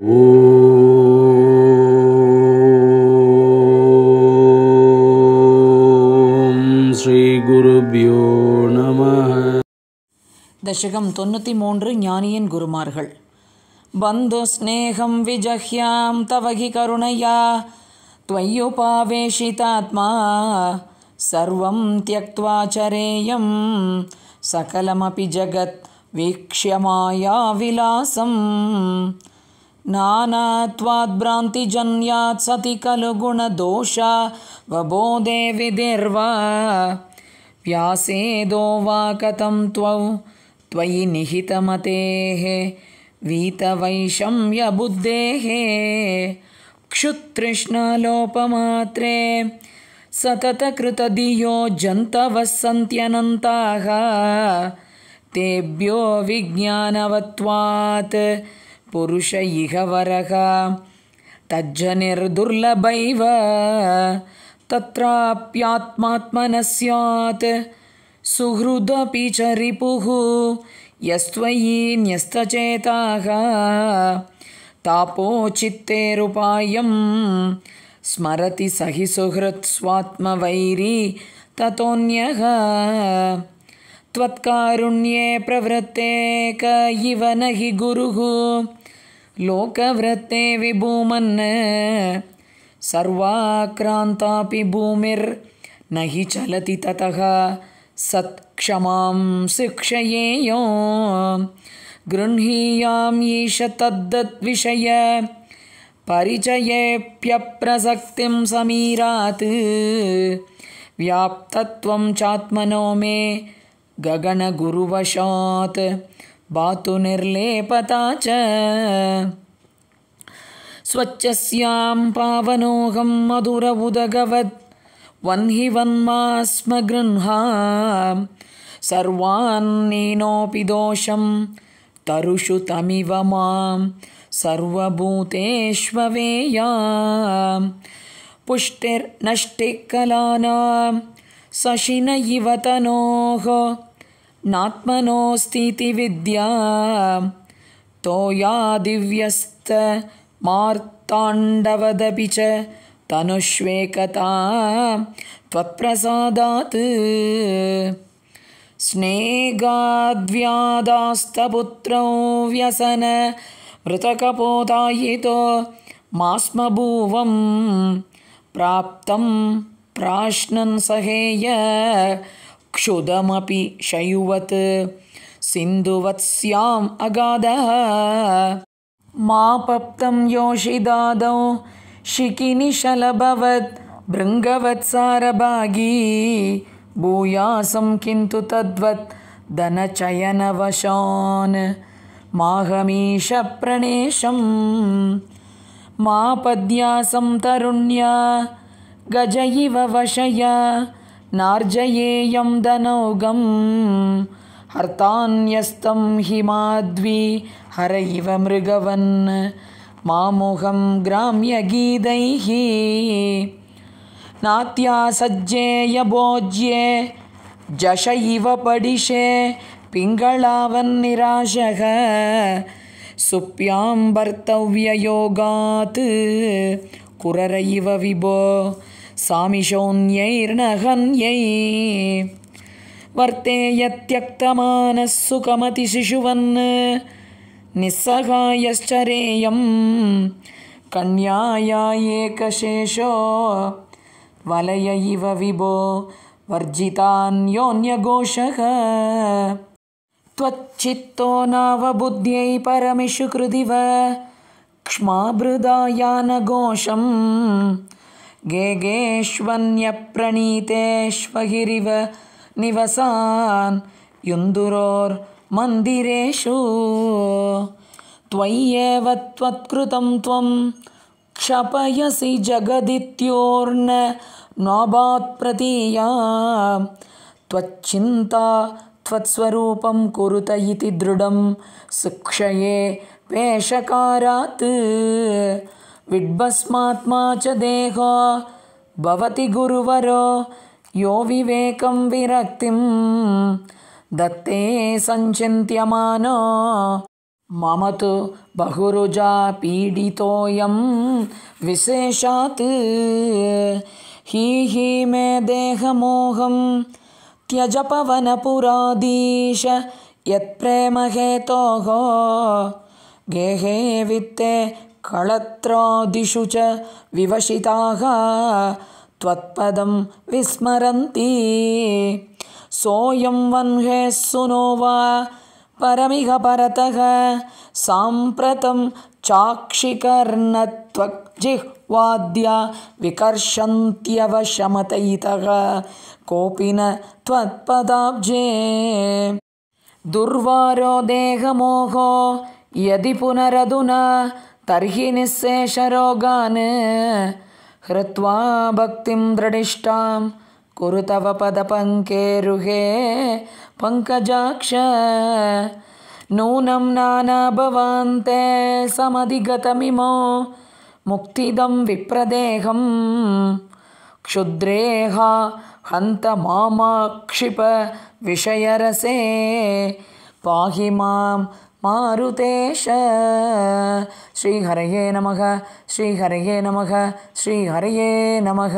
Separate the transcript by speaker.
Speaker 1: ॐ श्रीगुरुभ्यो नमः
Speaker 2: தசகம் தொண்ணூற்றி மூன்று ஞானியின் குருமார்கள் பந்து ஸ்நேகம் விஜஹ்யாம் தவகி கருணையா त्वय्युपावेशितात्मा सर्वं त्यक्त्वा चरेयं सकलमपि जगत् वीक्ष्य मायाविलासम् नानात्वाद्भ्रान्तिजन्यात् सति खलु गुणदोषा वबोधे विधिर्वा व्यासेदो वा कथं त्वौ? त्वयि निहितमतेः वीतवैषम्यबुद्धेः। क्षुतृष्णलोपमात्रे सततकृतधियो जन्तवः सन्त्यनन्ताः। तेभ्यो विज्ञानवत्वात् पुरुष इह वरः। तज्जनिर्दुर्लभैव। तत्राप्यात्मात्मनः स्यात् सुहृदपि च रिपुः। यस्त्वयि न्यस्तचेताः। तापोचित्तेरुपायं। स्मरति स हि सुहृत् स्वात्मवैरी ततोऽन्यः। त्वत्कारुण्ये प्रवृत्ते क इव न हि गुरुः लोकवृत्ते विभूमन् सर्वाक्रान्तापि भूमिर्न हि चलति ततः सत्क्षमां शिक्षयेयो। गृह्णीयाम् ईश तद्दद्विषय परिचयेऽप्यप्रसक्तिं समीरात्। व्याप्तत्वं चात्मनो मे गगनगुरुवशात् निर्लेपता च। स्वच्छस्यां पावनोऽहं मधुर उदगवत् वह्नि वन्मास्म गृह्णा सर्वान्नीनोऽपि दोषं तरुषु तमिव मां सर्वभूतेष्वेयां पुष्टिर्नष्टिकलानां शशिन इव तनोः नात्मनोऽस्तीति विद्या। तोया दिव्यस्तमार्ताण्डवदपि च तनुष्वेकता त्वत्प्रसादात्। स्नेगाद्व्यादास्तपुत्रौ व्यसन मृतकपोतायितो मास्मभुवं प्राप्तं प्राश्नन् सहेय क्षुदमपि शयुवत् सिन्धुवत्स्याम् अगाधः। मापप्तं योषिदादौ शिखिनिशलभवत् भृङ्गवत्सारभागी भूयासं किन्तु तद्वत् धनचयनवशान्। माहमीशप्रणेशं मापद्यासं तरुण्या गज इव वशया नार्जयेयं धनौगं हर्तान्यस्तं हिमाद्वि हर इव मृगवन् मामुहं ग्राम्यगीतैः नात्यासज्जेय भोज्ये जश इव पडिशे पिङ्गळावन्निराशः सुप्यां भर्तव्ययोगात् कुरर इव विभो सामिशोऽन्यैर्नहन्यै वर्तेयत्यक्तमानः सुखमतिशिशुवन् निस्सहायश्चरेयं कन्याया एकशेषो वलय इव विभो वर्जितान्योन्यघोषः। त्वच्चित्तो नावबुद्ध्यै परमिषु कृदिव क्ष्माभृदायानघोषं गेगेष्वन्यप्रणीतेष्वगिरिव निवसान् युन्दुरोर्मन्दिरेषु। त्वय्येव त्वत्कृतं त्वं क्षपयसि जगदित्योर्न नोभात्प्रतीया त्वच्चिन्ता त्वत्स्वरूपं कुरुत इति दृढं शिक्षये पेशकारात् विड्भस्मात्मा च देहो। भवति गुरुवरो यो विवेकं विरक्तिं। दत्ते सञ्चिन्त्यमानो। मम तु बहुरुजा पीडितोऽयं विशेषात्। हि हि मे देहमोहं त्यज पवनपुराधीश यत्प्रेमहेतोः। गेहे वित्ते कळत्रादिषु च विवशिताः त्वत्पदं विस्मरन्ति। सोऽयं वह्ने सुनो वा परमिह परतः साम्प्रतं चाक्षिकर्णत्वजिह्वाद्या विकर्षन्त्यवशमतयितः कोऽपि न त्वत्पदाब्जे। दुर्वारो देहमोहो यदि पुनरधुना तर्हि निःशेषरोगान् हृत्वा भक्तिं दृढिष्टां कुरु तव पदपङ्केरुहे पङ्कजाक्ष। नूनं नानाभवान्ते समधिगतमिमो मुक्तिदं विप्रदेहं। क्षुद्रेहा हन्त मामाक्षिप विषयरसे पाहि मां मारुतेश। श्रीहरये नमः श्रीहरये नमः श्रीहरये नमः